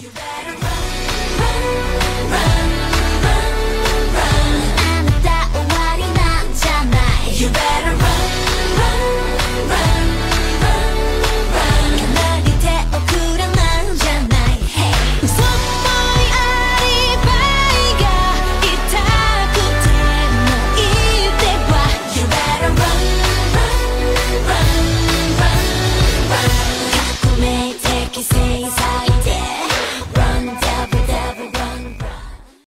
You better